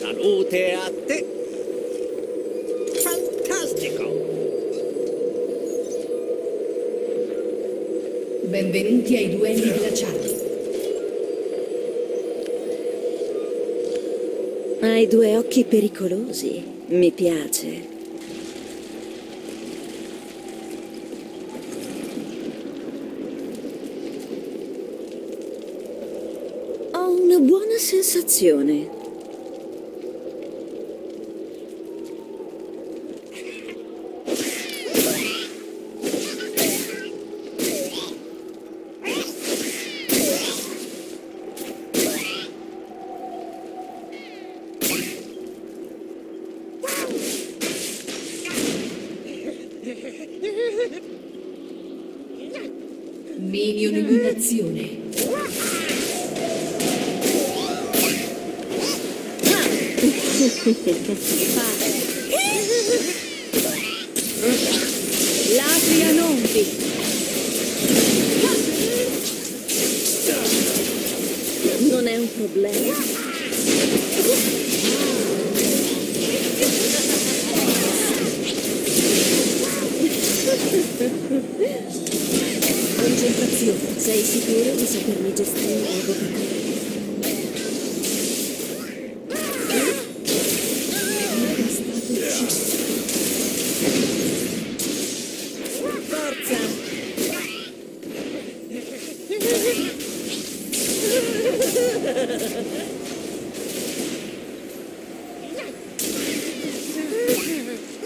Salute a te. Fantastico. Benvenuti ai duelli glaciali. Hai due occhi pericolosi. Mi piace. Ho una buona sensazione. Latria Nompi. Non è un problema. Concentrazione. Sei sicuro di sapermi gestire l'evocatore? Forza!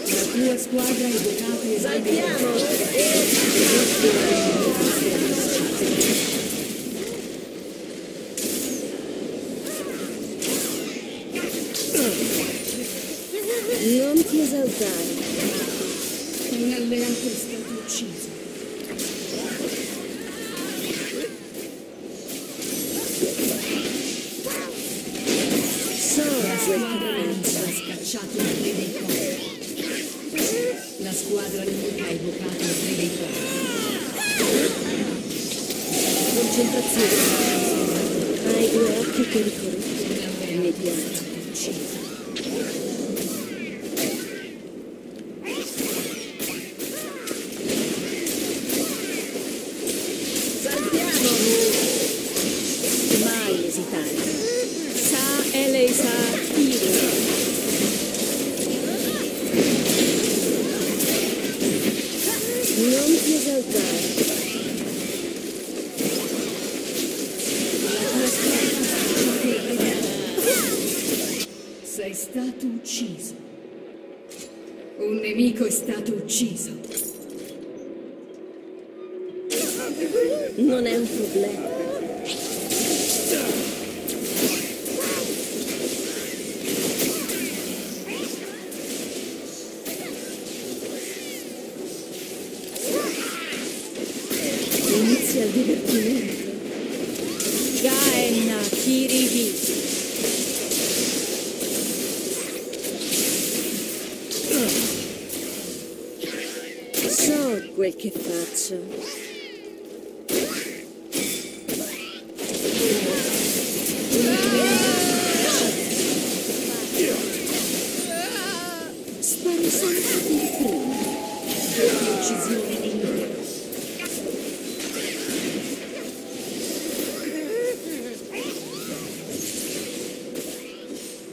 La tua squadra è dotata e Saltiamo! Non ti esaltare. Un alleato è stato ucciso. So La squadra che nemica ha scacciato il re dei corpi. La squadra nemica ha evocato il re dei corpi. Concentrazione. Hai due occhi è piace. stato ucciso. Saltiamo! Esitare. Sa Eleisa Kiri. Non ti esaltare. Sei stato ucciso. Un nemico è stato ucciso. Non è un problema. Inizia il divertimento. Gaenna Kirihi. So quel che faccio. Sparo sempre per prima. Uccisione nemica.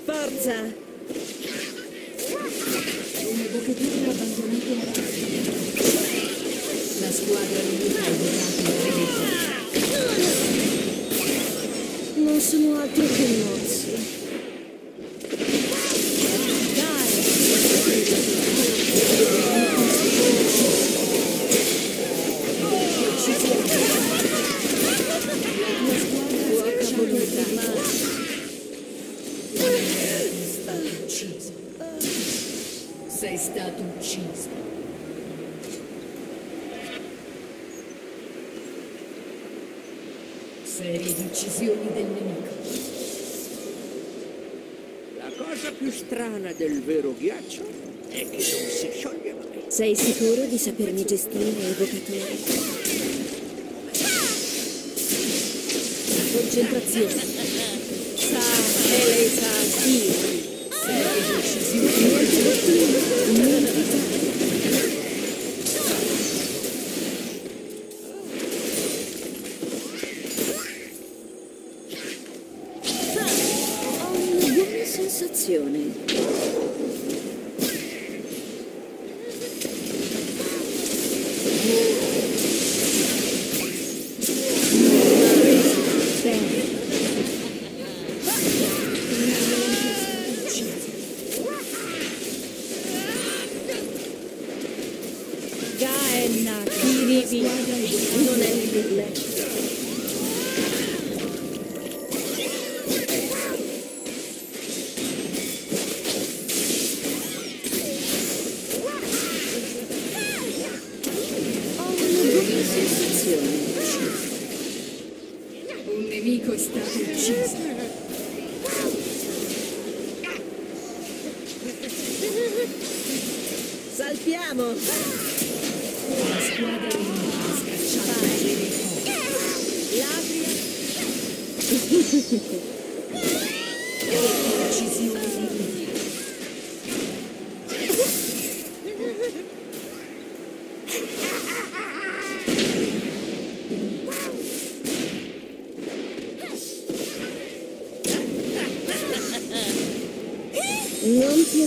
Forza! Un evocatore ha abbandonato la battaglia. La squadra nemica ha evocato il re dei corpi. Non sono altro che mozzi. Poca volontà. Sei stato ucciso. Sei stato ucciso. Serie di uccisioni del nemico. La cosa più strana del vero ghiaccio è che non si scioglie mai. Sei sicuro di sapermi gestire, evocatore? Concentrazione. Sa Elesa Kiri. Serie decisioni. Niente bottino, niente sensazione. Precisione di linea. Non ti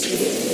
che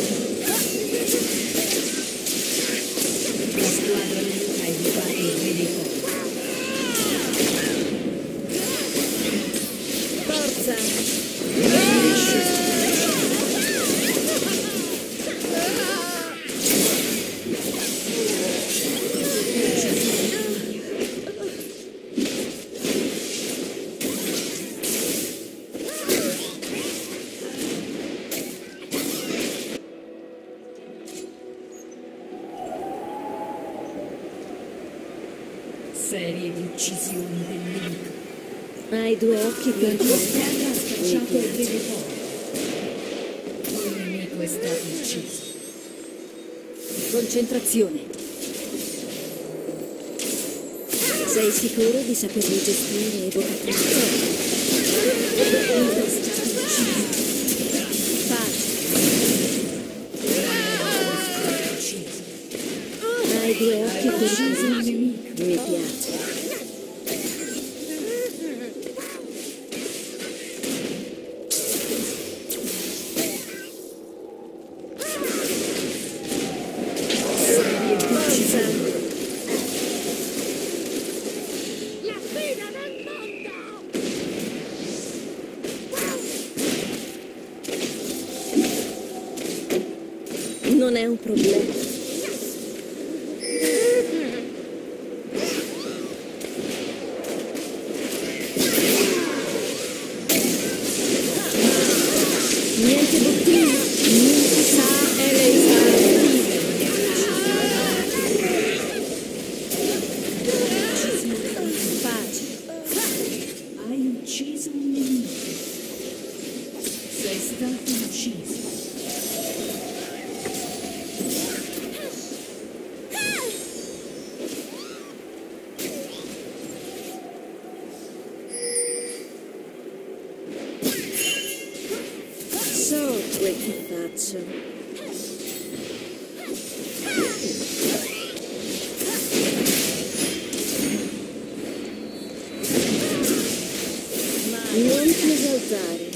Serie di uccisioni del nemico. Hai due occhi per tua squadra ha scacciato il dei fuochi. Un nemico è stato ucciso. Concentrazione. Sei sicuro di sapermi gestire evocativamente? Nemico è stato ucciso. Hai due occhi per Ucciso un me. nemico. Mi piace. Serie di uccisioni. Forza! Non è un problema. Niente bottino, niente sa e lei sa. Pace. Hai ucciso un nemico. Sei stato ucciso. Quel che faccio. Non ti esaltare.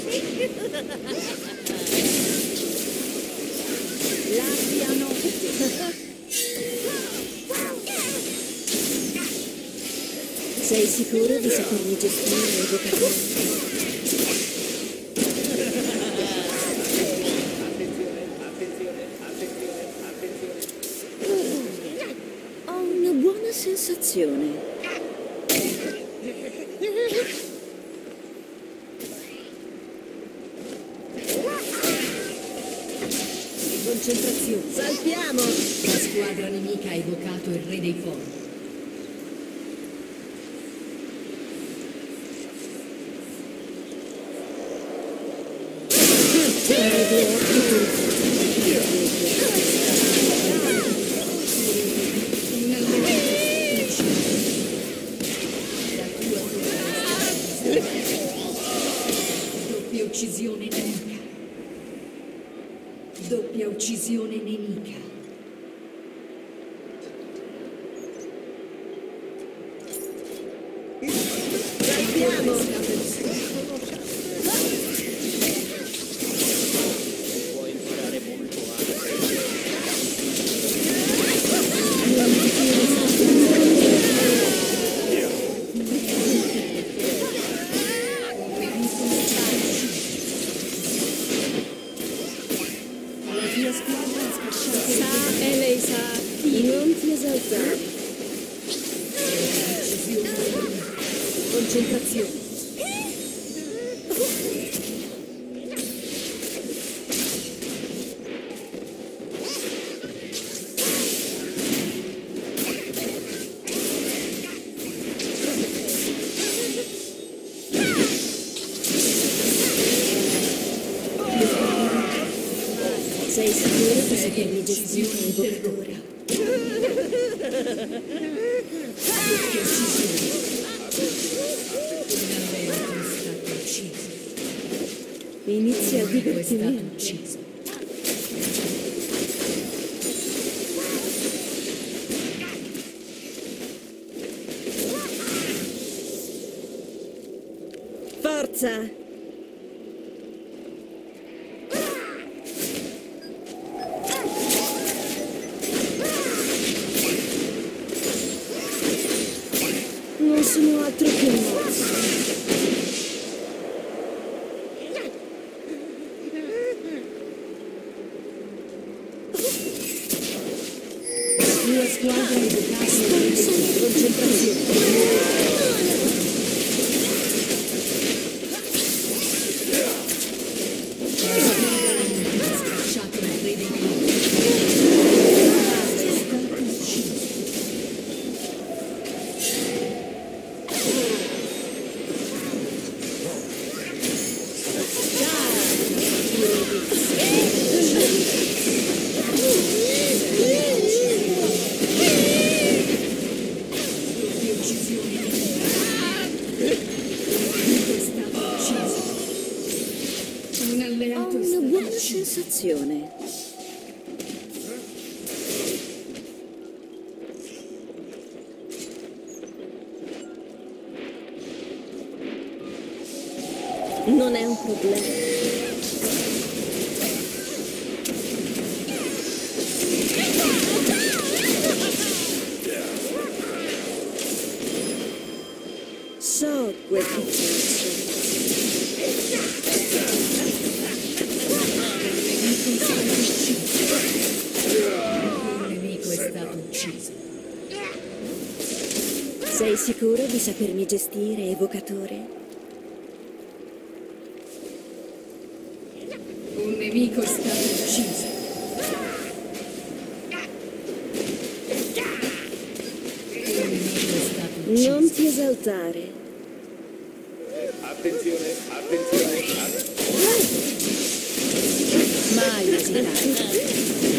L'abbiano. Sei sicuro di sapermi gestire evocativamente? Ho una buona sensazione. Concentrazione. Saltiamo! La squadra nemica ha evocato il re dei fuochi. Hai Doppia uccisione nemica. Sapermi gestire, evocatore? Doppia uccisione. È stato ucciso. Inizia stato divertimento. Forza! Non sono altro che un morso. La tua squadra è evocata Stato ucciso. Un nemico è stato ucciso. Sei sicuro di sapermi gestire, evocatore? Un nemico è stato ucciso. Un nemico è stato ucciso. Non ti esaltare. Attenzione, attenzione, Mai.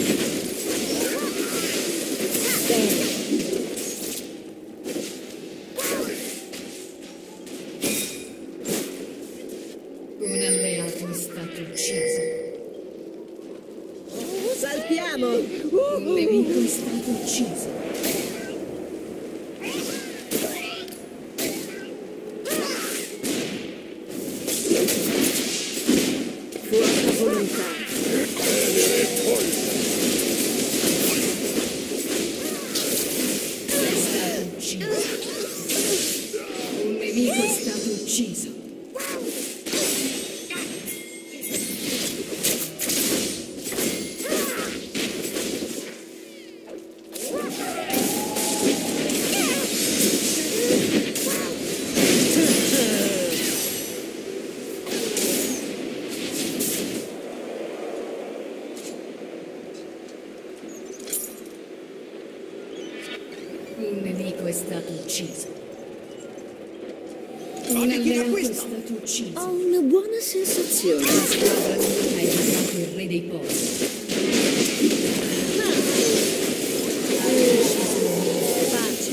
Attenzione, hai passato il re dei porci. Hai ucciso il mio pace.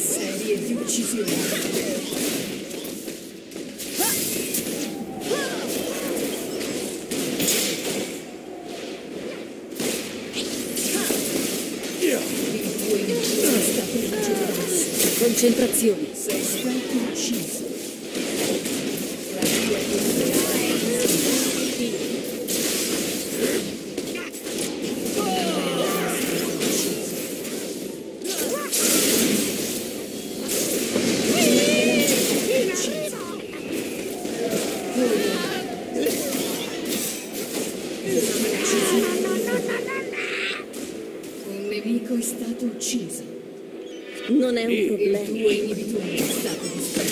Serie di uccisioni. Concentrazione. uccisa. Non è un e problema. Il tuo inibitore è stato distrutto.